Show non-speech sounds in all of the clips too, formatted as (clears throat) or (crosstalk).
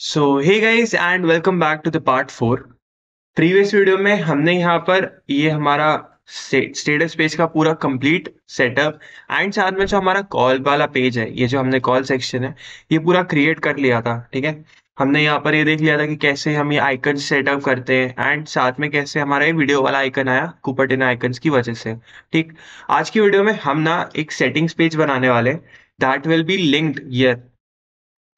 So hey guys and welcome back to the part four previous video में हमने यहाँ पर ये हमारा स्टेटस पेज का पूरा कंप्लीट सेटअप एंड साथ में जो हमारा कॉल वाला पेज है, ये जो हमने कॉल सेक्शन है, ये पूरा क्रिएट कर लिया था, ठीक है? हमने यहाँ पर ये देख लिया था कि कैसे हम ये आइकन सेटअप करते हैं एंड साथ में कैसे हमारा ये वीडियो वाला आइकन आया कुपरटिन आइकन्स की वजह से, ठीक? आज की वीडियो में हम ना एक सेटिंग्स पेज बनाने वाले that will be linked here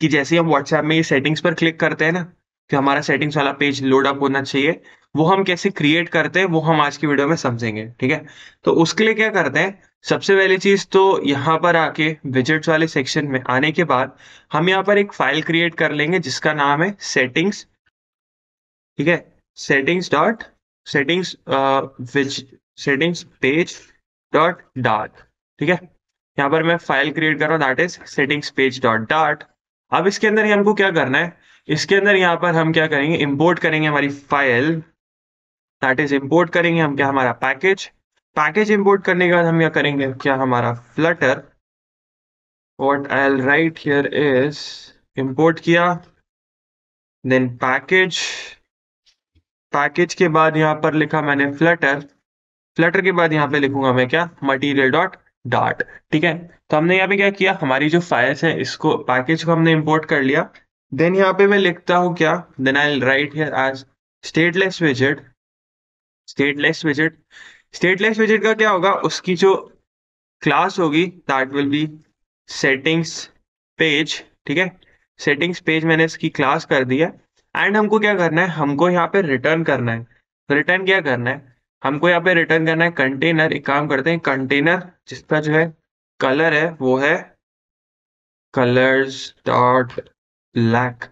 कि जैसे हम व्हाट्सएप में ये सेटिंग्स पर क्लिक करते हैं ना, कि हमारा सेटिंग्स वाला पेज लोड अप होना चाहिए, वो हम कैसे क्रिएट करते हैं, वो हम आज की वीडियो में समझेंगे, ठीक है? तो उसके लिए क्या करते हैं, सबसे पहली चीज़ तो यहाँ पर आके विजिट्स वाले सेक्शन में आने के बाद, हम यहाँ पर एक फ़ाइल क्रिएट कर लेंगे, जिसका नाम है सेटिंग्स ठीक है? Settings dot settings which settings page dot dot ठीक है? यहाँ पर मैं फ़ाइल क्रिएट कर रहा हूँ that is settings page dot dot अब इसके अंदर हमको क्या करना है? इसके अंदर यहाँ पर हम क्या करेंगे? इंपोर्ट करेंगे हमारी फ़ाइल दैट इज़ इंपोर्ट करेंगे हम क्या? हमारा पैकेज पैकेज इंपोर्ट करने के बाद हम क्या करेंगे? क्या हमारा flutter what I write here is import किया. देन पैकेज पैकेज के बाद यहाँ पर लिखा मैंने फ्लटर फ्लटर के बाद यहाँ पे लिखूँगा मैं क्या? मटीरियल डॉट डाट ठीक है? तो हमने यहाँ पे क्या किया? हमारी जो फाइल्स है, इसको पैकेज को हमने इंपोर्ट कर लिया। देन यहाँ पे मैं लिखता हूँ क्या? Then I write here as stateless visit stateless visit stateless visit का क्या होगा? उसकी जो क्लास होगी that will be settings page ठीक है? सेटिंग्स पेज मैंने इसकी क्लास कर दिया एंड हमको क्या करना है? हमको यहाँ पे रिटर्न करना है। रिटर्न क्या करना है? हमको यहाँ पे रिटर्न करना है कंटेनर एक काम करते हैं कंटेनर जिसका जो है कलर है, वो है कलर्स डॉट ब्लैक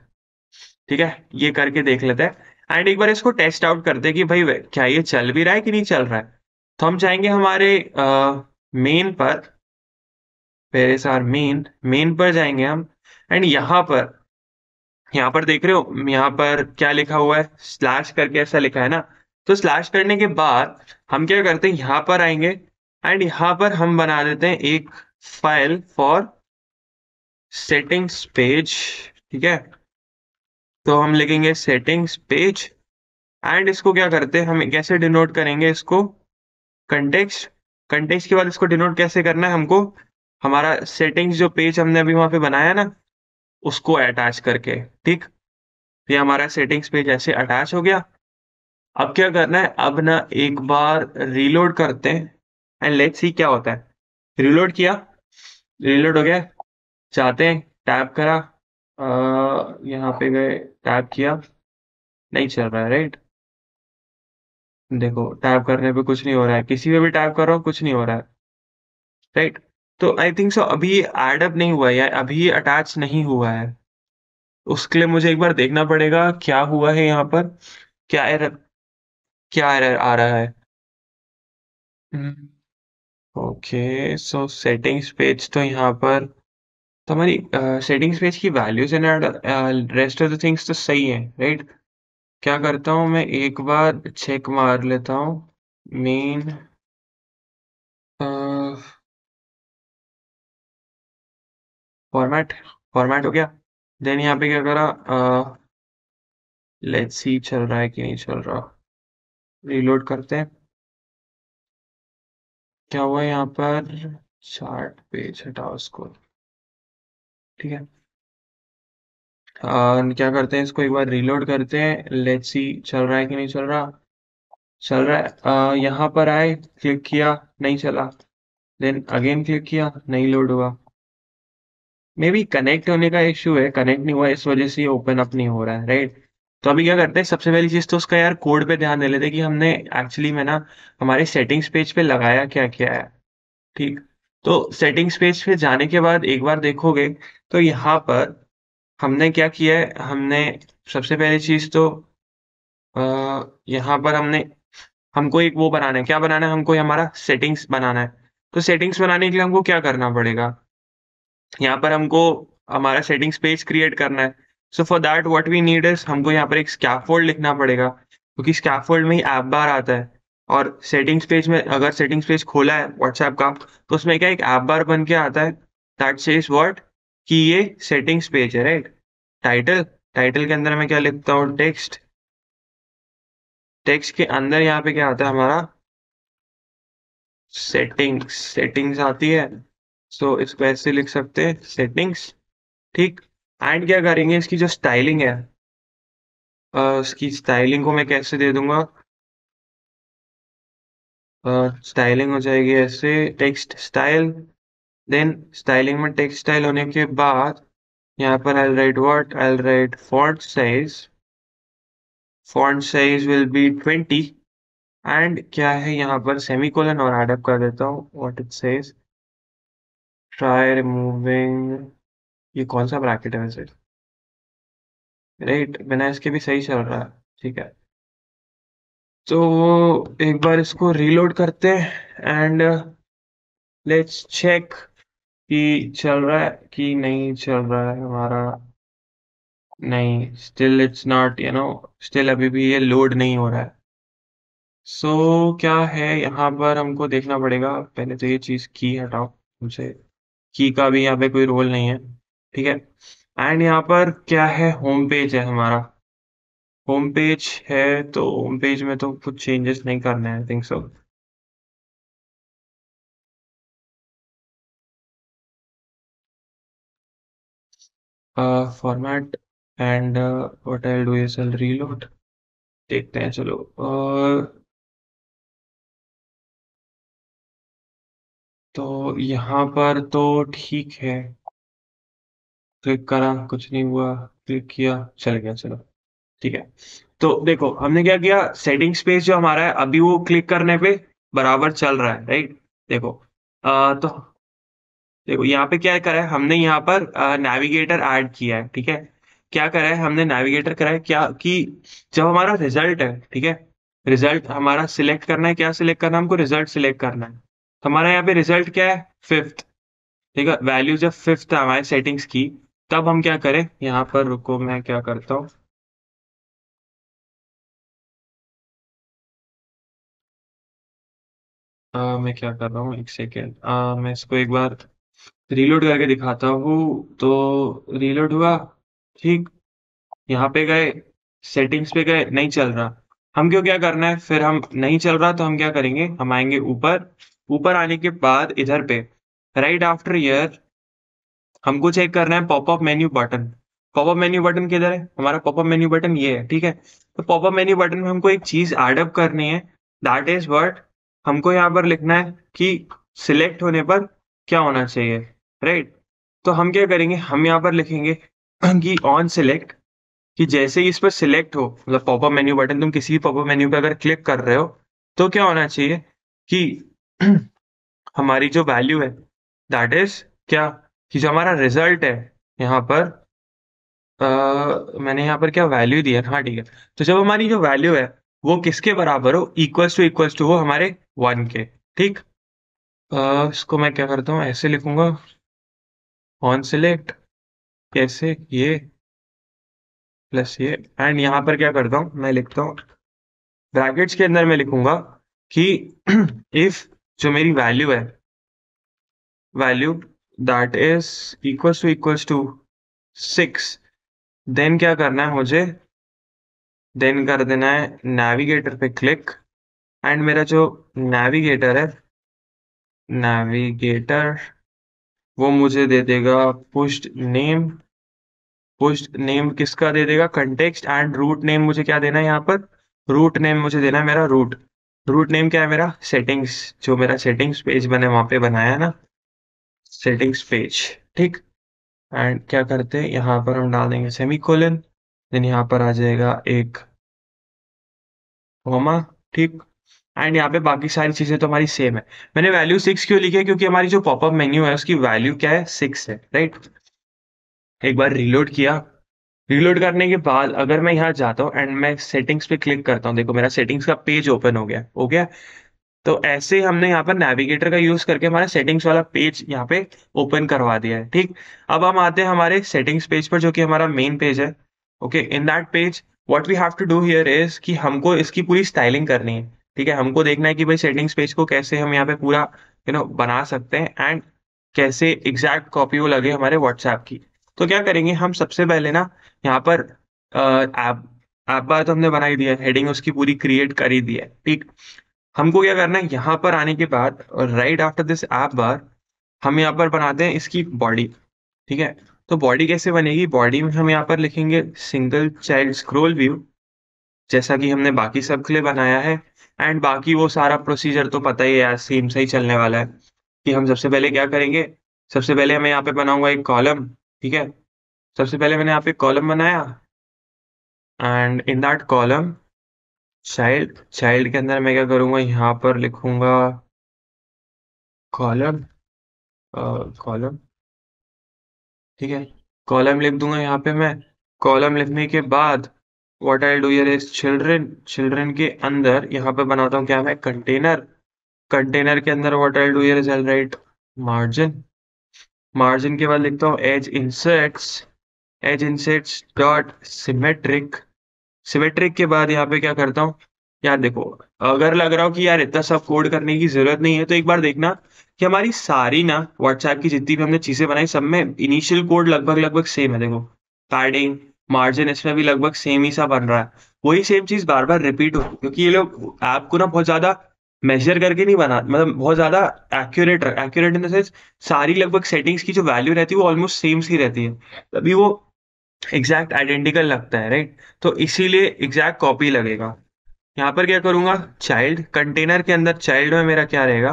ठीक है, ये करके देख लेते हैं। एंड एक बार इसको टेस्ट आउट करते हैं कि भाई, क्या ये चल भी रहा है कि नहीं चल रहा है? तो हम जाएँगे हमारे मेन पर। पेरेस आर मेन मेन पर जाएँगे हम। एंड यहाँ पर यहाँ पर देख रहे हो, यहाँ पर क्या लिखा हुआ है? स्लैश करके ऐसा लिखा है ना? तो स्लैश करने के बाद हम क्या करते हैं, यहाँ पर आएँगे एंड यहाँ पर हम बना देते हैं एक फ़ाइल फॉर सेटिंग्स पेज ठीक है? तो हम लिखेंगे सेटिंग्स पेज एंड इसको क्या करते हैं, हम कैसे डिनोट करेंगे इसको? कंटेक्स्ट कंटेक्स्ट के बाद इसको डिनोट कैसे करना है, हमको हमारा सेटिंग्स जो पेज हमने अभी वहाँ पे बनाया ना, उसको अटैच करके, ठीक? ये हमारा सेटिंग्स पेज ऐसे अटैच हो गया। अब क्या करना है? अब ना एक बार रीलोड करते हैं एंड लेट्स सी क्या होता है। रीलोड किया? रीलोड हो गया। चाहते हैं। टैप करा। यहाँ पे गए। टैप किया। नहीं चल रहा है राइट देखो टैप करने पे कुछ नहीं हो रहा है। किसी पे भी टैप कर रहा हूँ, कुछ नहीं हो रहा है। राइट तो आई थिंक सो अभी एडअप नहीं हुआ है अभी अटैच नहीं हुआ है। उसके लिए मुझे एक बार देखना पड़ेगा क्या हुआ है यहाँ पर। क्या एरर क्या एरर आ रहा है? ओके सो सेटिंग्स पेज तो यहाँ पर तो हमारी सेटिंग्स पेज की values and rest of the things तो सही है राइट right? क्या करता हूँ मैं? एक बार चेक मार लेता हूँ। मेन फॉर्मेट फॉर्मेट हो गया। देन यहाँ पे क्या करा? लेट्स सी चल रहा है कि नहीं चल रहा। रीलोड करते हैं। क्या हुआ यहाँ पर? चार्ट पेज हटाओ उसको ठीक है। आ, क्या करते हैं इसको एक बार रीलोड करते हैं। लेट्स सी चल रहा है कि नहीं चल रहा? चल रहा है। यहाँ पर आए क्लिक किया नहीं चला। देन अगेन क्लिक किया नहीं लोड हुआ। मे बी कनेक्ट होने का इश्यू है। कनेक्ट नहीं हुआ इस वजह से ओपन अप नहीं हो रहा है राइट तो अभी क्या करते हैं, सबसे पहली चीज़ तो उसका यार कोड पे ध्यान दे लेते कि हमने एक्चुअली में ना हमारे सेटिंग्स पेज पे लगाया क्या क्या है, ठीक? तो सेटिंग्स पेज पे जाने के बाद एक बार देखोगे तो यहाँ पर हमने क्या किया है, हमने सबसे पहली चीज़ तो यहाँ पर हमने, हमको एक वो बनाना है, क्या बनाना है, हमको हमारा सेटिंग्स बनाना है। तो सेटिंग्स बनाने के लिए हमको क्या करना पड़ेगा? यहाँ पर हमको हमारा सेटिंग्स पेज क्रिएट करना है। So for that what we need is हमको यहाँ पर एक स्कैफोल्ड लिखना पड़ेगा क्योंकि स्कैफोल्ड में ही ऐप बार आता है। और सेटिंग्स पेज में अगर सेटिंग्स पेज खोला है व्हाट्सएप का तो उसमें क्या एक ऐप बार बन के आता है? दैट सेज व्हाट कि ये सेटिंग्स पेज है राइट टाइटल टाइटल के अंदर मैं क्या लिखता हूँ? टेक्स्ट टेक्स्ट के अंदर यहाँ पे क्या आता है हमारा? सेटिंग्स सेटिंग्स आती है। सो so, इसको ऐसे लिख सकते हैं। सेटिंग्स ठीक? एंड क्या करेंगे? इसकी जो स्टाइलिंग है उसकी स्टाइलिंग को मैं कैसे दे दूँगा? स्टाइलिंग हो जाएगी ऐसे टेक्स्ट स्टाइल देन स्टाइलिंग में टेक्स्ट स्टाइल होने के बाद, यहाँ पर I write what I write font size font size will be twenty and क्या है यहाँ पर? सेमीकोलन और एडअप कर देता हूँ what it says try removing ये कौन सा ब्रैकेट है वैसे? राइट बिना इसके भी सही चल रहा है ठीक है। तो एक बार इसको रीलोड करते हैं एंड लेट्स चेक कि चल रहा है कि नहीं चल रहा है हमारा। नहीं still it's not you know still अभी भी ये लोड नहीं हो रहा है। सो so, क्या है? यहाँ पर हमको देखना पड़ेगा पहले तो ये चीज़ की हटाओ मुझे की का भी यहाँ पे कोई रोल नहीं है। ठीक है? एंड यहाँ पर क्या है? होम पेज है हमारा। होम पेज है तो होम पेज में तो कुछ चेंजेस नहीं करने हैं think so format and what I do I reload देखते हैं चलो। uh, तो यहाँ पर तो ठीक है। क्लिक करा कुछ नहीं हुआ क्लिक किया चल गया चलो। ठीक है। तो देखो हमने क्या किया? सेटिंग स्पेस जो हमारा है अभी वो क्लिक करने पे बराबर चल रहा है राइट देखो आ, तो देखो यहाँ पे क्या करा है? हमने यहाँ पर नेविगेटर ऐड किया है ठीक है? क्या करा है? हमने नेविगेटर करा है क्या? कि जब हमारा रिज़ल्ट है ठीक है? रिज़ल्ट हमारा सिलेक्ट करना है क्या सिलेक्ट करना है? हमको रिज़ल्ट सिलेक्ट करना है। हमारा यहाँ पे रिज़ल्ट क्या है? फिफ्थ ठीक है? वैल्यू जब फिफ्थ है हमारे सेटिंग्स की तब हम क्या करें? यहाँ पर रुको, मैं क्या करता हूँ? मैं क्या कर रहा हूँ? एक सेकेंड मैं इसको एक बार रीलोड करके दिखाता हूँ। तो रीलोड हुआ। ठीक। यहाँ पे गए। सेटिंग्स पे गए। नहीं चल रहा। हम क्यों क्या करना है? फिर हम नहीं चल रहा तो हम क्या करेंगे? हम आएँगे ऊपर। ऊपर आने के बाद इधर पे। राइट आफ्टर ईयर हमको चेक करना है popup menu button popup menu button किधर है? हमारा पॉपअप मेन्यू बटन ये है, ठीक है? तो पॉपअप मेन्यू बटन में हमको एक चीज़ एडअप करनी है दैट इज़ वर्ड हमको यहाँ पर लिखना है कि सिलेक्ट होने पर क्या होना चाहिए राइट तो हम क्या करेंगे? हम यहाँ पर लिखेंगे कि ऑन सिलेक्ट कि जैसे ही इस पर सिलेक्ट हो मतलब पॉपअप मेन्यू बटन तुम किसी भी पॉपअप मेन्यू पे अगर क्लिक कर रहे हो तो क्या होना चाहिए कि (clears throat) हमारी जो वैल्यू है दैट इज़ क्या? कि जो हमारा रिज़ल्ट है यहाँ पर आ, मैंने यहाँ पर क्या वैल्यू दिया हाँ ठीक है। तो जब हमारी जो वैल्यू है वो किसके बराबर हो? इक्वल्स टू इक्वल्स टू हो हमारे वन के ठीक? इसको मैं क्या करता हूँ? ऐसे लिखूँगा। ऑन सिलेक्ट कैसे? ये प्लस ये। एंड यहाँ पर क्या करता हूँ? मैं लिखता हूँ। ब्रैकेट्स के अंदर मैं लिखूँगा कि (clears throat) इफ़ जो मेरी वैल्यू है value that is equals to equals to six then क्या करना है मुझे? देन कर देना है नेविगेटर पे क्लिक एंड मेरा जो नेविगेटर है नेविगेटर वो मुझे दे देगा पुस्ट नेम पुस्ट नेम किसका दे देगा? कंटेक्स्ट एंड रूट नेम मुझे क्या देना है यहाँ पर? रूट नेम मुझे देना है मेरा रूट रूट नेम क्या है मेरा? सेटिंग्स जो मेरा सेटिंग्स पेज मैंने वहाँ पे बनाया ना। सेटिंग्स पेज ठीक? एंड क्या करते हैं? यहाँ पर हम डाल देंगे सेमी कोलन देन यहाँ पर आ जाएगा एक कॉमा ठीक? एंड यहाँ पे बाकी सारी चीज़ें तो हमारी सेम है। मैंने वैल्यू सिक्स क्यों लिखी है? क्योंकि हमारी जो पॉपअप मेन्यू है, उसकी वैल्यू क्या है? सिक्स है राइट एक बार रिलोड किया। रिलोड करने के बाद अगर मैं यहाँ जाता हूँ एंड मैं सेटिंग्स पे क्लिक करता हूँ, देखो मेरा सेटिंग्स का पेज ओपन हो गया हो गया? तो ऐसे हमने यहाँ पर नेविगेटर का यूज़ करके हमारा सेटिंग्स वाला पेज यहाँ पे ओपन करवा दिया है, ठीक? अब हम आते हैं हमारे सेटिंग्स पेज पर, जो कि हमारा मेन पेज है okay in that page what we have to do here is कि हमको इसकी पूरी स्टाइलिंग करनी है, ठीक है? हमको देखना है कि भाई सेटिंग्स पेज को कैसे हम यहाँ पे पूरा यू नो बना सकते हैं एंड कैसे एग्जैक्ट कॉपी वो लगे हमारे व्हाट्सएप की। तो क्या करेंगे, हम सबसे पहले ना यहाँ पर ऐप ऐप बार तो हमने बना ही दिया हेडिंग उसकी पूरी क्रिएट कर ही दी है, ठीक? हमको क्या करना है, यहाँ पर आने के बाद right after this app bar हम यहाँ पर बनाते हैं इसकी बॉडी ठीक है? तो बॉडी कैसे बनेगी? बॉडी में हम यहाँ पर लिखेंगे सिंगल चाइल्ड स्क्रोल व्यू जैसा कि हमने बाकी सब के लिए बनाया है। एंड बाकी वो सारा प्रोसीजर तो पता ही है सेम सही चलने वाला है। कि हम सबसे पहले क्या करेंगे? सबसे पहले मैं यहाँ पे बनाऊँगा एक कॉलम ठीक है? सबसे पहले मैंने यहाँ पे कॉलम बनाया। And in that column child child के अंदर मैं क्या करूँगा? यहाँ पर लिखूँगा कॉलम कॉलम ठीक है? कॉलम लिख दूँगा यहाँ पे मैं। कॉलम लिखने के बाद what I do here is children children के अंदर यहाँ पे बनाता हूँ क्या मैं? कंटेनर कंटेनर के अंदर what I do here is I write margin margin के बाद लिखता हूँ edge insets edge insets dot symmetric symmetric के बाद यहाँ पे क्या करता हूँ? यार देखो, अगर लग रहा हो कि यार इतना सब कोड करने की ज़रूरत नहीं है तो एक बार देखना कि हमारी सारी ना व्हाट्सएप की जितनी भी हमने चीज़ें बनाई, सब में इनिशियल कोड लगभग लगभग सेम है। देखो पैडिंग मार्जिन इसमें भी लगभग सेम ही सा बन रहा है। वही सेम चीज़ बार बार रिपीट हो, क्योंकि ये लोग ऐप को ना बहुत ज़्यादा मेजर करके नहीं बना मतलब बहुत ज़्यादा accurate accurate in the sense सारी लगभग सेटिंग्स की जो वैल्यू रहती है, वो ऑलमोस्ट सेम सी रहती है। तभी वो एग्जैक्ट आइडेंटिकल लगता है राइट तो इसीलिए एग्जैक्ट कॉपी लगेगा। यहाँ पर क्या करूँगा? चाइल्ड कंटेनर के अंदर चाइल्ड में मेरा क्या रहेगा?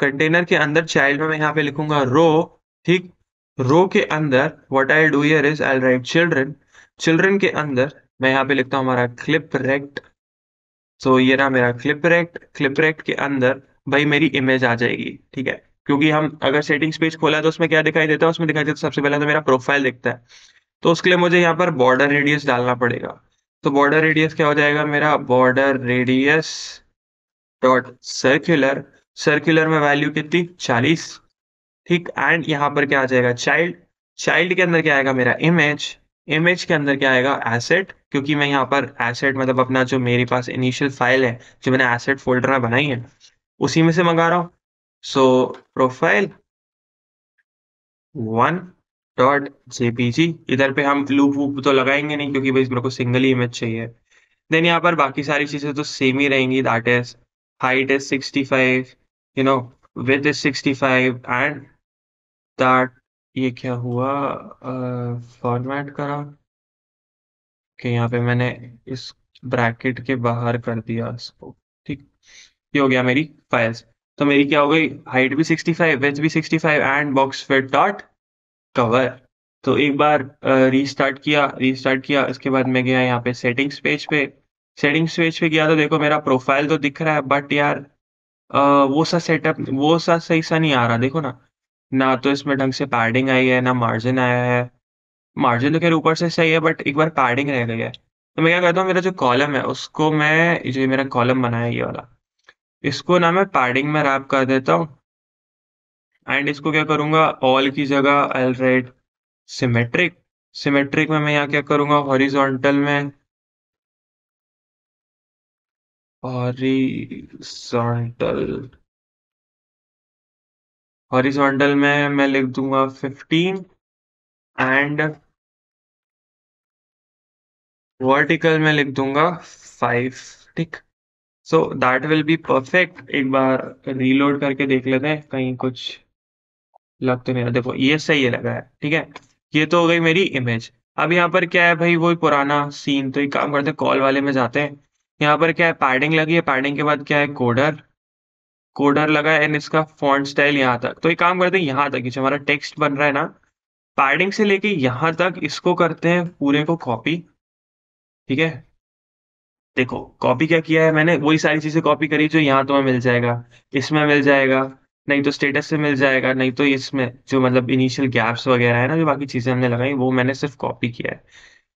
कंटेनर के अंदर चाइल्ड में यहाँ पे लिखूँगा रो ठीक? रो के अंदर what I do here is I write children children के अंदर मैं यहाँ पे लिखता हूँ हमारा क्लिप रेक्ट सो ये रहा मेरा क्लिप रेक्ट क्लिप रेक्ट के अंदर भाई मेरी इमेज आ जाएगी, ठीक है? क्योंकि हम अगर सेटिंग्स पेज खोला तो उसमें क्या दिखाई देता है? उसमें दिखाई देता है सबसे पहले तो मेरा प्रोफ़ाइल दिखता है। तो उसके लिए मुझे यहाँ पर बॉर्डर रेडियस डालना पड़ेगा। तो बॉर्डर रेडियस क्या हो जाएगा? मेरा border radius dot circular circular में वैल्यू कितनी? चालीस। ठीक? एंड यहाँ पर क्या आ जाएगा? चाइल्ड चाइल्ड के अंदर क्या आएगा मेरा? इमेज इमेज के अंदर क्या आएगा? एसेट क्योंकि मैं यहाँ पर एसेट मतलब अपना जो मेरे पास इनिशियल फ़ाइल है, जो मैंने एसेट फोल्डर में बनाई है, उसी में से मंगा रहा हूँ। So profile one dot JPG. इधर पे हम लूप वूप तो लगाएँगे नहीं क्योंकि भाई मेरे को सिंगल ही इमेज चाहिए। देन यहाँ पर बाकी सारी चीज़ें तो सेम ही रहेंगी that is height is sixty five you know width is sixty five and that ये क्या हुआ? फॉर्मेट uh, करा। कि यहाँ पे मैंने इस ब्रैकेट के बाहर कर दिया इसको ठीक। ये हो गया मेरी फाइल्स तो मेरी क्या हो गई? हाइट भी 65 विथ भी 65 and box fit dot cover तो एक बार रीस्टार्ट किया रीस्टार्ट किया इसके बाद मैं गया यहाँ पे सेटिंग्स पेज पे। सेटिंग्स पेज पे गया तो देखो मेरा प्रोफ़ाइल तो दिख रहा है बट यार आ, वो सा सेटअप वो सा सही सा नहीं आ रहा देखो ना। ना तो इसमें ढंग से पैडिंग आई है ना मार्जिन आया है। मार्जिन तो खैर ऊपर से सही है बट एक बार पैडिंग रह गई है। तो मैं क्या कहता हूँ मेरा जो कॉलम है उसको मैं जो मेरा कॉलम बनाया ये वाला। इसको ना मैं पैडिंग में रैप कर देता हूँ। एंड इसको क्या करूँगा? ऑल की जगह आई राइट सिमेट्रिक सिमेट्रिक में मैं यहाँ क्या करूँगा? हॉरिजॉन्टल में हॉरिजॉन्टल हॉरिजॉन्टल में मैं लिख दूँगा फिफ्टीन एंड वर्टिकल में लिख दूँगा फाइव ठीक so that will be perfect एक बार रीलोड करके देख लेते हैं, कहीं कुछ लग तो नहीं रहा देखो, ये सही है लगा है, ठीक है? ये तो हो गई मेरी इमेज अब यहाँ पर क्या है भाई वही पुराना सीन तो एक काम करते हैं कॉल वाले में जाते हैं। यहाँ पर क्या है पैडिंग लगी है पैडिंग के बाद क्या है कोडर कोडर लगा है एंड इसका फॉन्ट स्टाइल यहाँ तक। तो एक काम करते हैं, यहाँ तक जो हमारा टेक्स्ट बन रहा है ना पैडिंग से लेके यहाँ तक इसको करते हैं, पूरे को कॉपी ठीक है? देखो कॉपी क्या किया है मैंने, वही सारी चीज़ें कॉपी करी, जो यहाँ तुम्हें मिल जाएगा, इसमें मिल जाएगा नहीं तो स्टेटस से मिल जाएगा, नहीं तो इसमें जो मतलब इनिशियल गैप्स वगैरह है ना, जो बाकी चीज़ें हमने लगाई, वो मैंने सिर्फ़ कॉपी किया है।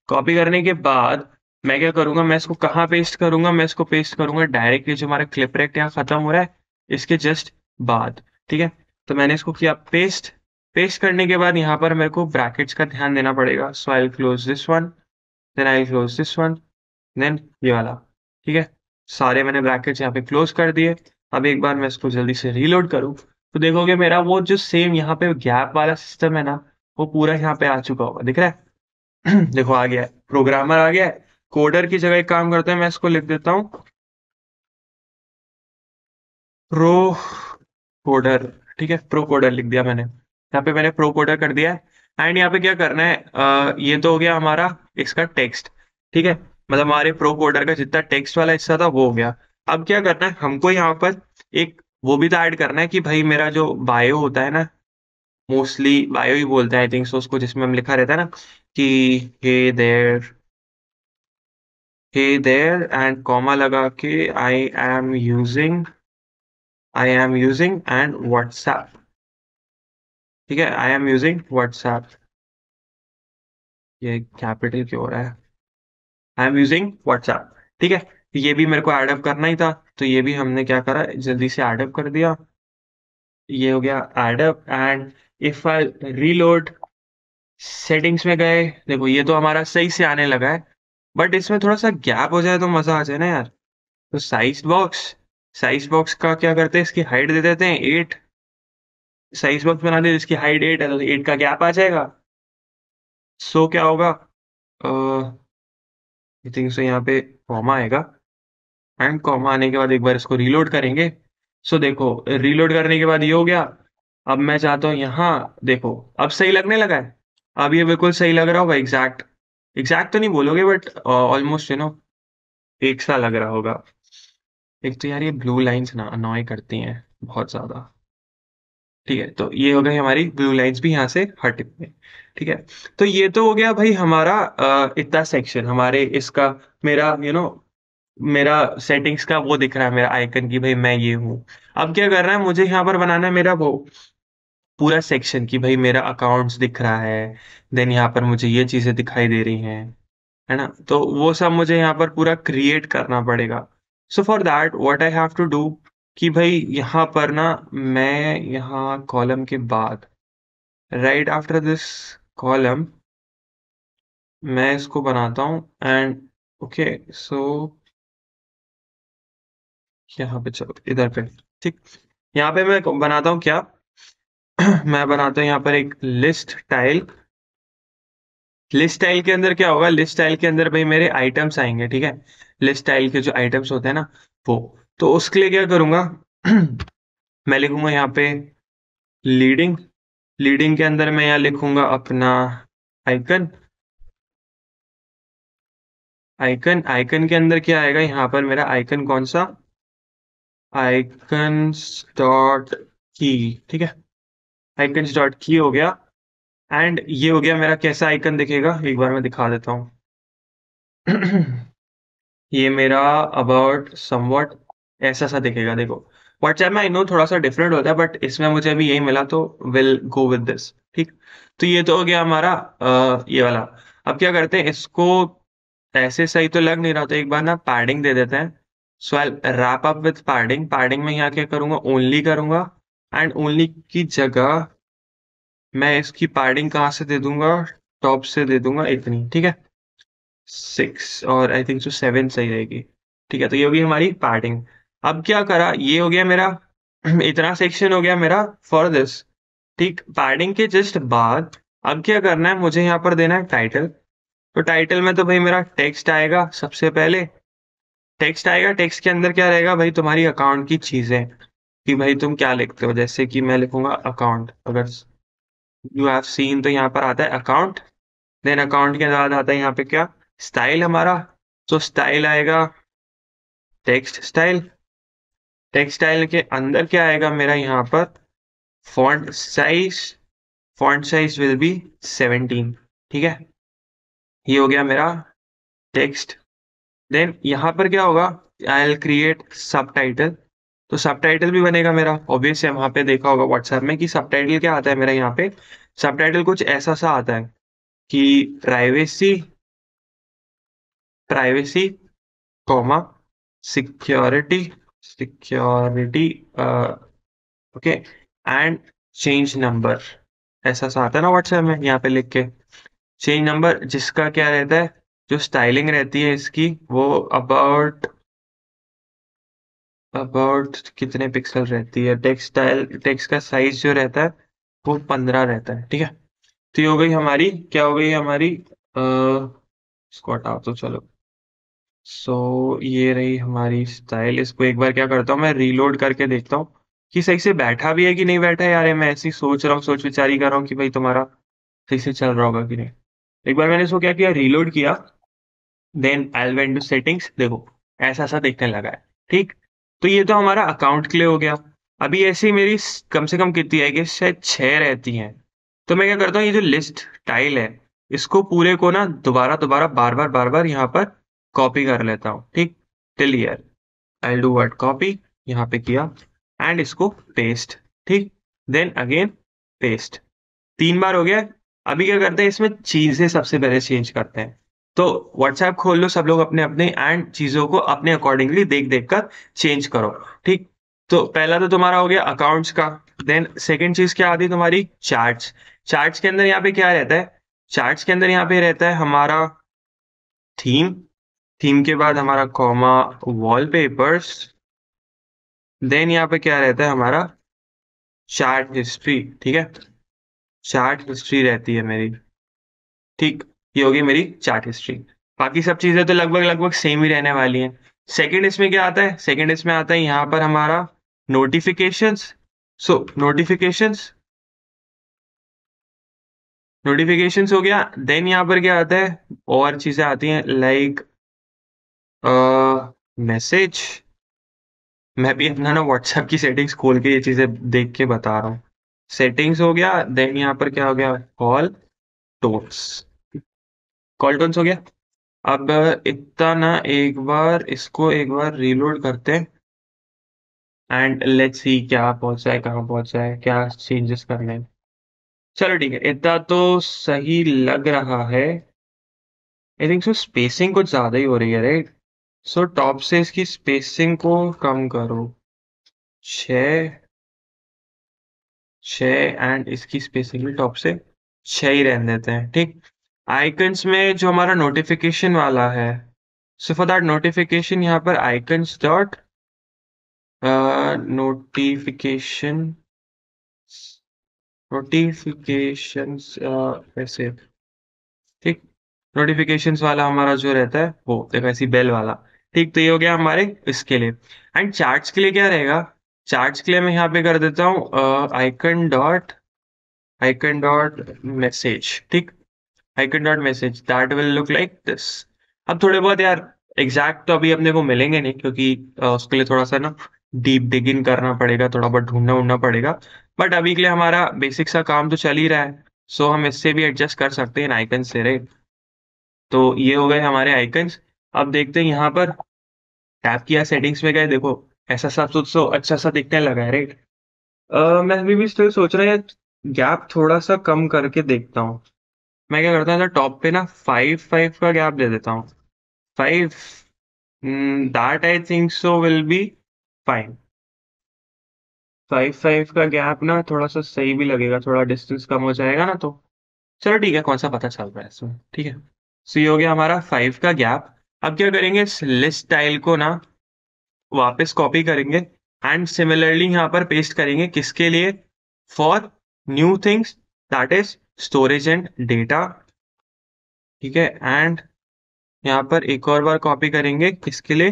कॉपी करने के बाद मैं क्या करूँगा, मैं इसको कहाँ पेस्ट करूँगा, मैं इसको पेस्ट करूँगा डायरेक्टली जो हमारा क्लिप रेक्ट यहाँ खत्म हो रहा है, इसके जस्ट बाद, ठीक है? तो मैंने इसको किया पेस्ट पेस्ट करने के बाद यहाँ पर मेरे को ब्रैकेट्स का ध्यान देना पड़ेगा। So I close this one then I close this one then ये वाला, ठीक है? सारे मैंने ब्रैकेट्स यहाँ पे क्लोज कर दिए। अब एक बार मैं इसको जल्दी से रीलोड करूँ। तो देखोगे मेरा वो जो सेम यहाँ पे गैप वाला सिस्टम है ना वो पूरा यहाँ पे आ चुका होगा दिख रहा है? (clears throat) देखो आ गया प्रोग्रामर आ गया है। कोडर की जगह एक काम करते हैं मैं इसको लिख देता हूँ। प्रो कोडर ठीक है? प्रो कोडर लिख दिया मैंने। यहाँ पे मैंने प्रो कोडर कर दिया है। एंड यहाँ पे क्या करना है? आ, ये तो हो गया हमारा इसका टेक्स्ट ठीक है? मतलब हमारे प्रो कोडर का जितना टेक्स्ट वाला हिस्सा था वो हो गया। अब क्या करना है? हमको यहाँ पर एक वो भी तो ऐड करना है कि भाई मेरा जो बायो होता है ना मोस्टली बायो ही बोलते हैं आई थिंक सो उसको जिसमें हम लिखा रहता है ना कि हे देर हे देर एंड कॉमा लगा के I am using I am using and WhatsApp ठीक है? आई एम यूजिंग व्हाट्सएप ये कैपिटल क्यों हो रहा है. आई एम यूजिंग व्हाट्सएप ठीक है? ये भी मेरे को एडअप करना ही था तो ये भी हमने क्या करा? जल्दी से एडअप कर दिया। ये हो गया add up and if I reload settings में गए देखो ये तो हमारा सही से आने लगा है बट इसमें थोड़ा सा गैप हो जाए तो मज़ा आ जाए ना यार। तो साइज़ बॉक्स साइज़ बॉक्स का क्या करते हैं? इसकी हाइट दे देते हैं एट साइज़ बॉक्स बना दे जिसकी हाइट एट है तो एट का गैप आ जाएगा सो so, क्या होगा? आई थिंक सो यहाँ पे कॉमा आएगा। एंड कॉमा आने के बाद एक बार इसको रीलोड करेंगे। सो देखो रीलोड करने के बाद ये हो गया। अब मैं चाहता हूँ यहाँ देखो अब सही लगने लगा है। अब ये बिल्कुल सही लग रहा होगा एग्जैक्ट एग्जैक्ट तो नहीं बोलोगे बट ऑलमोस्ट यू नो एक सा लग रहा होगा। एक तो यार ये ब्लू लाइंस ना अनॉय करती हैं बहुत ज़्यादा। ठीक है तो ये हो गई हमारी ब्लू लाइंस भी यहाँ से हट गए ठीक है तो ये तो हो गया भाई हमारा इतना सेक्शन हमारे इसका मेरा यू you नो know, मेरा सेटिंग्स का वो दिख रहा है, मेरा आइकन की भाई मैं ये हूँ। अब क्या कर रहा है, मुझे यहाँ पर बनाना है मेरा वो पूरा सेक्शन की भाई मेरा अकाउंट्स दिख रहा है देन यहाँ पर मुझे ये चीज़ें दिखाई दे रही हैं, है ना? तो वो सब मुझे यहाँ पर पूरा क्रिएट करना पड़ेगा। So for that what I have to do कि भाई यहाँ पर ना, मैं यहाँ कॉलम के बाद राइट आफ्टर दिस कॉलम मैं इसको बनाता हूँ एंड ओके सो यहाँ पे चलो इधर पे। ठीक, यहाँ पे मैं बनाता हूँ क्या? (clears throat) मैं बनाता हूँ यहाँ पर एक लिस्ट टाइल लिस्ट टाइल के अंदर क्या होगा? लिस्ट टाइल के अंदर भाई मेरे आइटम्स आएँगे, ठीक है? लिस्ट टाइल के जो आइटम्स होते हैं ना, वो। तो उसके लिए क्या करूँगा? (clears throat) मैं लिखूँगा यहाँ पे लीडिंग लीडिंग के अंदर मैं यहाँ लिखूँगा अपना आइकन आइकन आइकन के अंदर क्या आएगा? यहाँ पर मेरा आइकन कौन सा? आइकन डॉट की ठीक है? आइकन डॉट की हो गया। एंड ये हो गया मेरा कैसा आइकन दिखेगा? एक बार मैं दिखा देता हूँ। (clears throat) ये मेरा अबाउट समवट ऐसा सा दिखेगा, देखो। व्हाट्सएप में आई नो थोड़ा सा डिफरेंट होता है बट इसमें मुझे अभी यही मिला तो विल गो विद दिस ठीक? तो ये तो हो गया हमारा ये वाला। अब क्या करते हैं, इसको ऐसे सही तो लग नहीं रहा तो एक बार ना पैडिंग दे देते हैं। So I wrap up with padding padding में यहाँ क्या करूँगा? ओनली करूँगा. एंड ओनली की जगह मैं इसकी पैडिंग कहाँ से दे दूँगा? टॉप से दे दूँगा इतनी, ठीक है? सिक्स और आई थिंक सो सेवन सही रहेगी। ठीक है तो ये होगी हमारी पैडिंग अब क्या करा? ये हो गया मेरा, (clears throat) इतना सेक्शन हो गया मेरा फॉर दिस ठीक पैडिंग के जस्ट बाद अब क्या करना है? मुझे यहाँ पर देना है टाइटल तो टाइटल में तो भाई मेरा टेक्स्ट आएगा सबसे पहले. टेक्स्ट आएगा टेक्स्ट के अंदर क्या रहेगा? भाई, तुम्हारी अकाउंट की चीज़ें कि भाई, तुम क्या लिखते हो? जैसे कि मैं लिखूँगा अकाउंट अगर यू हैव सीन तो यहाँ पर आता है अकाउंट देन अकाउंट के बाद आता है यहाँ पे क्या? स्टाइल हमारा। तो स्टाइल आएगा टेक्स्ट स्टाइल टेक्स्ट स्टाइल के अंदर क्या आएगा मेरा यहाँ पर? Font size font size will be 17 ठीक है? ये हो गया मेरा टेक्स्ट देन यहाँ पर क्या होगा? I'll create subtitle तो सब टाइटल भी बनेगा मेरा. ऑब्वियस है वहाँ पे देखा होगा व्हाट्सएप में कि सब टाइटल क्या आता है मेरा यहाँ पे. सब टाइटल कुछ ऐसा सा आता है कि privacy privacy comma security security okay and change number ऐसा सा आता है ना व्हाट्सएप में यहाँ पे लिख के. चेंज नंबर जिसका क्या रहता है? जो स्टाइलिंग रहती है इसकी वो अबाउट अबाउट कितने पिक्सल रहती है? टेक्सटाइल टेक्स्ट का साइज़ जो रहता है वो पंद्रह रहता है ठीक है? तो ये हो गई हमारी क्या हो गई हमारी? इसको हटा तो चलो। सो so, ये रही हमारी स्टाइल इसको एक बार क्या करता हूँ मैं रीलोड करके देखता हूँ कि सही से बैठा भी है कि नहीं बैठा है? यार मैं ऐसी सोच रहा हूँ सोच विचारी कर रहा हूँ कि भाई तुम्हारा सही से चल रहा होगा कि नहीं। एक बार मैंने इसको क्या किया रीलोड किया। Then I went to settings देखो, ऐसा ऐसा देखने लगा है, ठीक? तो ये तो हमारा अकाउंट के लिए हो गया। अभी ऐसी मेरी कम से कम कितनी कि शायद छह रहती हैं। तो मैं क्या करता हूँ, ये जो लिस्ट टाइल है, इसको पूरे को ना दोबारा दोबारा, बार बार बार बार यहाँ पर कॉपी कर लेता हूँ, ठीक? Till here I do word copy यहाँ पे किया एंड इसको पेस्ट ठीक? देन अगेन पेस्ट तीन बार हो गया। अभी क्या करते हैं, इसमें चीज़ें सबसे पहले चेंज करते हैं। तो व्हाट्सएप खोल लो, सब लोग अपने अपने एंड चीज़ों को अपने अकॉर्डिंगली देख देख कर चेंज करो, ठीक? तो पहला तो तुम्हारा हो गया अकाउंट्स का देन सेकेंड चीज़ क्या आती है तुम्हारी? चार्ट्स चार्ट्स के अंदर यहाँ पे क्या रहता है? चार्ट्स के अंदर यहाँ पे रहता है हमारा थीम थीम के बाद हमारा कॉमा वॉलपेपर्स देन यहाँ पे क्या रहता है हमारा? चार्ट हिस्ट्री ठीक है? चार्ट हिस्ट्री रहती है मेरी, ठीक? ये होगी मेरी चार्ट हिस्ट्री। बाकी सब चीज़ें तो लगभग लगभग सेम ही रहने वाली हैं। सेकंड इसमें क्या आता है? सेकंड इसमें आता है यहाँ पर हमारा नोटिफिकेशंस सो नोटिफिकेशंस नोटिफिकेशंस हो गया। देन यहाँ पर क्या आता है? और चीज़ें आती हैं लाइक मैसेज मैं भी अपना ना व्हाट्सएप की सेटिंग्स खोल के ये चीज़ें देख के बता रहा हूँ। सेटिंग्स हो गया देन यहाँ पर क्या हो गया? कॉल टोन्स कॉल टोन्स हो गया अब, इतना ना एक बार, इसको एक बार रीलोड करते हैं। एंड लेट्स सी क्या पहुँचा है, कहाँ पहुँचा है, क्या चेंजेस करने हैं। चलो ठीक है, इतना तो सही लग रहा है। आई थिंक सो स्पेसिंग कुछ ज़्यादा ही हो रही है राइट सो टॉप से इसकी स्पेसिंग को कम करो। छ छ एंड इसकी स्पेसिंग भी टॉप से छ ही रहने देते हैं, ठीक? आइकन्स में जो हमारा नोटिफिकेशन वाला है। सो फॉर दैट नोटिफिकेशन यहाँ पर आइकन्स डॉट नोटिफिकेशन नोटिफिकेशन ऐसे। ठीक? नोटिफिकेशन वाला हमारा जो रहता है, वो देखो ऐसी बेल वाला। ठीक? तो ये हो गया हमारे इसके लिए। एंड चार्ट्स के लिए क्या रहेगा? चार्ट्स के लिए मैं यहाँ पे कर देता हूँ icon dot icon dot message ठीक? Icon dot message that will look like this अब थोड़े बहुत यार एग्जैक्ट तो अभी अपने को मिलेंगे नहीं क्योंकि uh, उसके लिए थोड़ा सा ना डीप डिग इन करना पड़ेगा थोड़ा बहुत ढूंढना उड़ना पड़ेगा। बट अभी के लिए हमारा बेसिक सा काम तो चल ही रहा है। सो हम इससे भी एडजस्ट कर सकते हैं आइकन से राइट तो ये हो गए हमारे आइकन्स अब देखते हैं यहाँ पर। टैप किया सेटिंग्स में गए देखो ऐसा सब तो, तो अच्छा सा दिखने लगा है राइट मैं अभी भी स्टिल सोच रहा है गैप थोड़ा सा कम करके देखता हूँ। मैं क्या करता हूँ टॉप पे ना फाइव फाइव का गैप दे देता हूँ। Five that I think so will be fine five five का गैप ना थोड़ा सा सही भी लगेगा, थोड़ा डिस्टेंस कम हो जाएगा ना तो। चलो ठीक है कौन सा पता चल रहा है इसमें, ठीक है। सो ये हो गया हमारा फाइव का गैप अब क्या करेंगे, इस लिस्ट स्टाइल को ना वापस कॉपी करेंगे एंड सिमिलरली यहाँ पर पेस्ट करेंगे किसके लिए? For new things that is storage and data ठीक है? एंड यहाँ पर एक और बार कॉपी करेंगे किसके लिए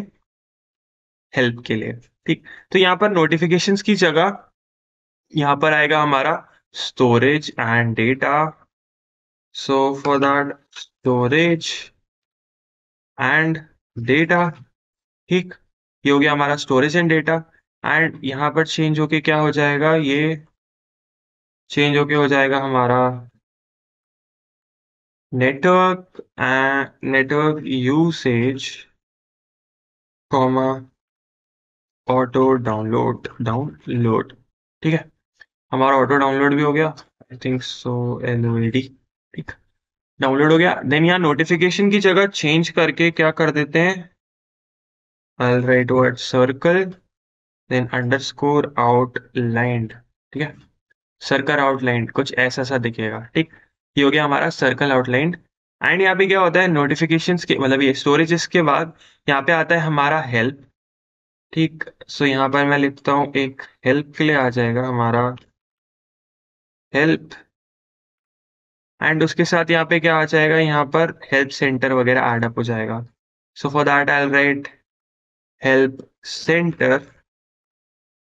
हेल्प के लिए, ठीक? तो यहाँ पर नोटिफिकेशन की जगह यहाँ पर आएगा हमारा storage and data so for that storage and data ठीक? ये हो गया हमारा स्टोरेज एंड डेटा एंड यहाँ पर चेंज होके क्या हो जाएगा? ये चेंज होके हो जाएगा हमारा network network usage comma auto download download ठीक है? हमारा ऑटो डाउनलोड भी हो गया आई थिंक सो एल ठीक? डाउनलोड हो गया. देन यहाँ नोटिफिकेशन की जगह चेंज करके क्या कर देते हैं? I'll write word circle, then underscore outlined. ठीक है? सर्कल आउटलाइंड कुछ ऐसा सा दिखेगा. ठीक? ये हो गया हमारा सर्कल आउटलाइंड एंड यहाँ पे क्या होता है? नोटिफिकेशन के मतलब ये स्टोरेज के बाद यहाँ पे आता है हमारा हेल्प ठीक सो यहाँ पर मैं लिखता हूँ, एक हेल्प के लिए आ जाएगा हमारा हेल्प एंड उसके साथ यहाँ पे क्या आ जाएगा? यहाँ पर हेल्प सेंटर वगैरह एड अप हो जाएगा. So for that I write help centre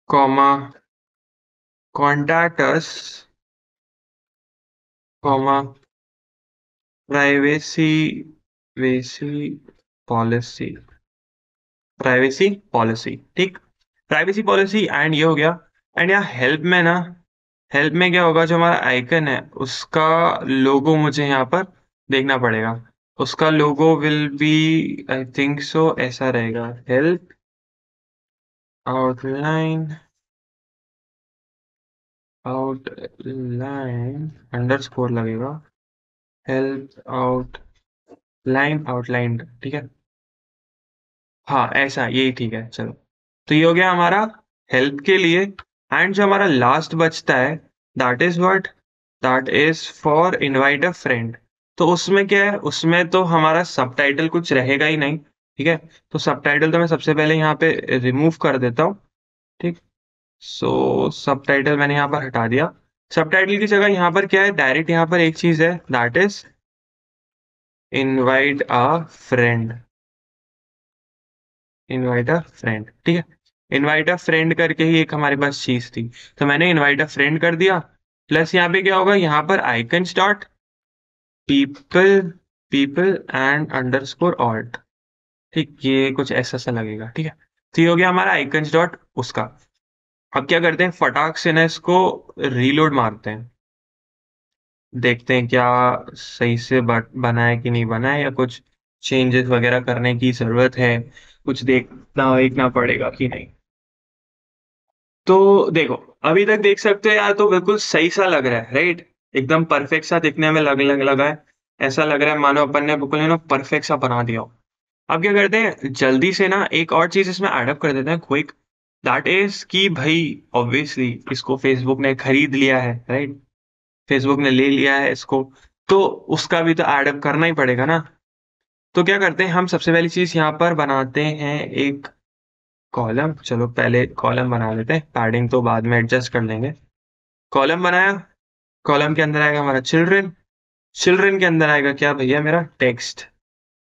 comma us comma, privacy privacy policy. Privacy policy ठीक? प्राइवेसी पॉलिसी एंड ये हो गया। एंड यहाँ हेल्प में ना हेल्प में क्या होगा? जो हमारा आइकन है, उसका लोगो मुझे यहाँ पर देखना पड़ेगा। उसका logo will be I think so ऐसा रहेगा। हेल्प आउटलाइन आउटलाइन अंडरस्कोर लगेगा। हेल्प आउट लाइन आउटलाइन ठीक है? हाँ ऐसा, यही ठीक है, चलो। तो ये हो गया हमारा हेल्प के लिए। एंड जो हमारा लास्ट बचता है that is what that is for invite a friend तो उसमें क्या है? उसमें तो हमारा सबटाइटल कुछ रहेगा ही नहीं, ठीक है? तो सबटाइटल तो मैं सबसे पहले यहाँ पे रिमूव कर देता हूँ, ठीक? सो सबटाइटल मैंने यहाँ पर हटा दिया। सबटाइटल की जगह यहाँ पर क्या है? डायरेक्ट यहाँ पर एक चीज़ है। That is invite a friend invite a friend ठीक है? इनवाइट अ फ्रेंड करके ही एक हमारे पास चीज़ थी। तो मैंने इनवाइट अ फ्रेंड कर दिया। प्लस यहाँ पे क्या होगा? यहाँ पर icon dot people people and underscore alt ठीक, ये कुछ ऐसा सा लगेगा। ठीक है? तो ये हो गया हमारा आइकन डॉट उसका। अब क्या करते हैं? फटाक से ना इसको रीलोड मारते हैं। देखते हैं क्या सही से बना है कि नहीं बना है या कुछ चेंजेस वगैरह करने की ज़रूरत है। कुछ देखना देखना पड़ेगा कि नहीं। तो देखो, अभी तक देख सकते हो यार तो बिल्कुल सही सा लग रहा है राइट एकदम परफेक्ट सा दिखने में लग लग, लगा है। ऐसा लग रहा है, मानो अपन ने बिल्कुल ना परफेक्ट सा बना दिया अब क्या करते हैं? जल्दी से ना एक और चीज़ इसमें एडअप कर देते हैं क्विक दैट इज़ कि भाई ऑब्वियसली इसको फेसबुक ने खरीद लिया है राइट फेसबुक ने ले लिया है इसको। तो उसका भी तो एडअप करना ही पड़ेगा ना। तो क्या करते हैं, हम सबसे पहली चीज़ यहाँ पर बनाते हैं एक कॉलम चलो पहले कॉलम बना लेते हैं। पैडिंग तो बाद में एडजस्ट कर लेंगे। कॉलम बनाया। कॉलम के अंदर आएगा हमारा चिल्ड्रन चिल्ड्रन के अंदर आएगा क्या भैया मेरा? टेक्स्ट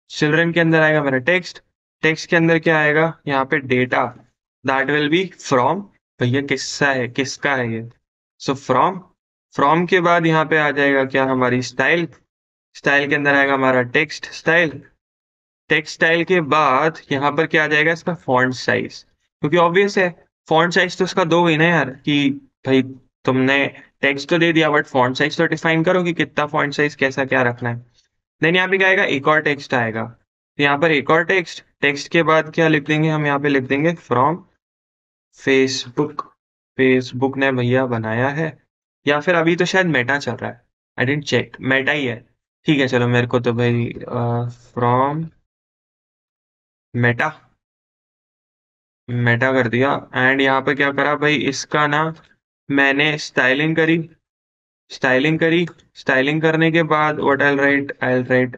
चिल्ड्रन के अंदर आएगा मेरा टेक्स्ट टेक्स्ट के अंदर क्या आएगा? यहाँ पे data that will be from भैया किसका है किसका है ये? सो फ्रॉम फ्रॉम के बाद यहाँ पे आ जाएगा क्या हमारी स्टाइल स्टाइल के अंदर आएगा हमारा टेक्स्ट स्टाइल टेक्स्ट स्टाइल के बाद यहाँ पर क्या आ जाएगा इसका फॉन्ट साइज़ क्योंकि ऑब्वियस है फॉन्ट साइज़ तो इसका दो ही ना यार, कि भाई तुमने टेक्स्ट तो दे दिया बट फॉन्ट साइज़ तो डिफाइन करो कि कितना फॉन्ट साइज़ कैसा क्या रखना है। देन यहाँ पे आएगा? एक और टेक्स्ट आएगा। यहाँ पर एक और टेक्स्ट टेक्स्ट के बाद क्या लिख देंगे? हम यहाँ पे लिख देंगे फ्रॉम फेसबुक फेसबुक ने भैया बनाया है, या फिर अभी तो शायद मेटा चल रहा है। आई डेंट चेक मेटा ही है। ठीक है, चलो मेरे को तो भाई फ्रॉम मेटा मेटा कर दिया। एंड यहाँ पे क्या करा भाई, इसका ना मैंने स्टाइलिंग करी। स्टाइलिंग करी। स्टाइलिंग करने के बाद what I write I write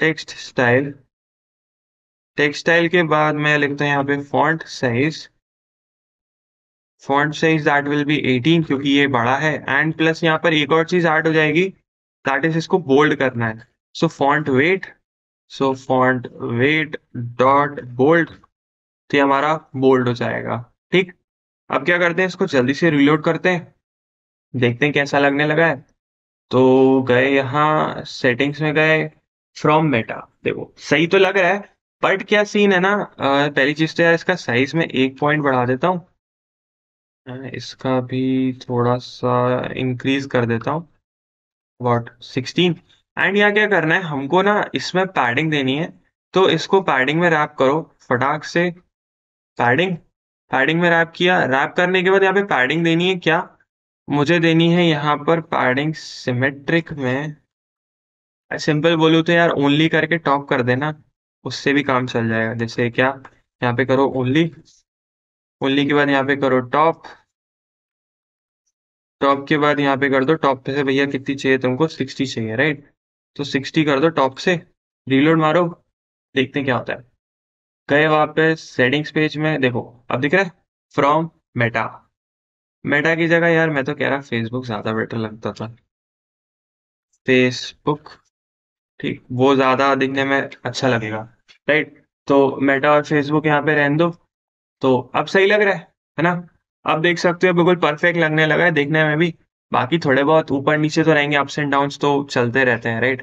text style text style के बाद मैं लिखता हूँ यहाँ पे font size font size that will be 18 क्योंकि ये बड़ा है। एंड प्लस यहाँ पर एक और चीज़ ऐड हो जाएगी दैट इज़ इसको बोल्ड करना है। So font weight so font weight dot bold तो हमारा बोल्ड हो जाएगा। ठीक? अब क्या करते हैं, इसको जल्दी से रिलोड करते हैं। देखते हैं कैसा लगने लगा है। तो गए यहाँ सेटिंग्स में गए फ्रॉम मेटा देखो, सही तो लग रहा है बट क्या सीन है ना? पहली चीज़ तो यार इसका साइज़ में एक पॉइंट बढ़ा देता हूँ। इसका भी थोड़ा सा इंक्रीज कर देता हूँ। वॉट सिक्सटीन एंड यहाँ क्या करना है? हमको ना इसमें पैडिंग देनी है। तो इसको पैडिंग में रैप करो। फटाक से पैडिंग पैडिंग में रैप किया। रैप करने के बाद यहाँ पे पैडिंग देनी है क्या? मुझे देनी है यहाँ पर पैडिंग सिमेट्रिक में। सिंपल बोलू तो यार ओनली करके टॉप कर देना। उससे भी काम चल जाएगा। जैसे क्या? यहाँ पे करो ओनली ओनली के बाद यहाँ पे करो टॉप। टॉप के बाद यहाँ पे कर दो, टॉप पे से भैया कितनी चाहिए तुमको? सिक्सटी चाहिए राइट तो सिक्सटी कर दो टॉप से। रीलोड मारो, देखते हैं क्या होता है। गए वहाँ पे सेटिंग्स पेज में, देखो, अब दिख रहा है? फ्रॉम मेटा मेटा की जगह यार, मैं तो कह रहा फेसबुक ज़्यादा बेटर लगता था। फेसबुक ठीक, वो ज़्यादा दिखने में अच्छा लगेगा राइट तो मेटा और फेसबुक यहाँ पे रहने दो। तो अब सही लग रहा है है ना? अब देख सकते हो बिल्कुल परफेक्ट लगने लगा है देखने में भी। बाकी थोड़े बहुत ऊपर नीचे तो रहेंगे अप्स एंड डाउन तो चलते रहते हैं राइट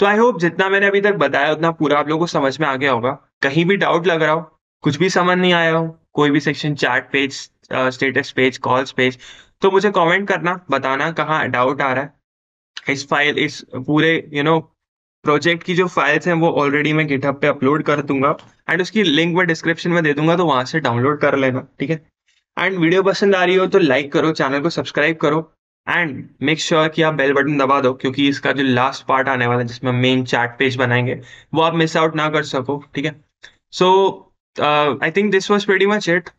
तो आई होप जितना मैंने अभी तक बताया, उतना पूरा आप लोगों को समझ में आ गया होगा। कहीं भी डाउट लग रहा हो, कुछ भी समझ नहीं आया हो, कोई भी section chart page status page calls page तो मुझे कमेंट करना, बताना कहाँ डाउट आ रहा है। इस फ़ाइल इस पूरे यू नो प्रोजेक्ट की जो फाइल्स हैं वो ऑलरेडी मैं गिटहब पे अपलोड कर दूँगा एंड उसकी लिंक मैं डिस्क्रिप्शन में दे दूँगा तो वहाँ से डाउनलोड कर लेना ठीक है? एंड वीडियो पसंद आ रही हो तो लाइक करो चैनल को सब्सक्राइब करो एंड मेक श्योर कि आप बेल बटन दबा दो क्योंकि इसका जो लास्ट पार्ट आने वाला है जिसमें मेन चैट पेज बनाएँगे वो आप मिस आउट ना कर सको ठीक है? So I think this was very much it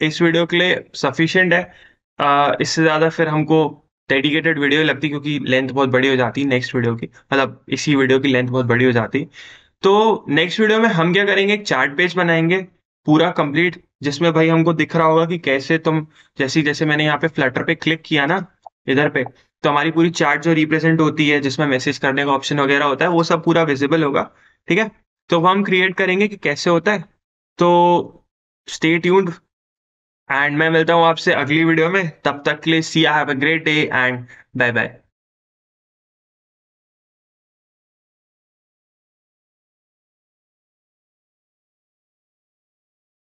इस वीडियो के लिए सफिशियंट है। Uh, इससे ज़्यादा फिर हमको डेडिकेटेड वीडियो लगती क्योंकि लेंथ बहुत बड़ी हो जाती नेक्स्ट वीडियो की। मतलब इसी वीडियो की लेंथ बहुत बड़ी हो जाती। तो नेक्स्ट वीडियो में हम क्या करेंगे? एक चार्ट पेज बनाएँगे, पूरा कंप्लीट जिसमें भाई हमको दिख रहा होगा कि कैसे तुम, जैसे जैसे मैंने यहाँ पे फ्लटर पे क्लिक किया ना, इधर पे तो हमारी पूरी चार्ट जो रिप्रेजेंट होती है, जिसमें मैसेज करने का ऑप्शन वगैरह होता है, वो सब पूरा विजिबल होगा, ठीक है? तो हम क्रिएट करेंगे कि कैसे होता है। तो स्टे ट्यून्ड एंड मैं मिलता हूँ आपसे अगली वीडियो में। तब तक के लिए see have a great day and bye bye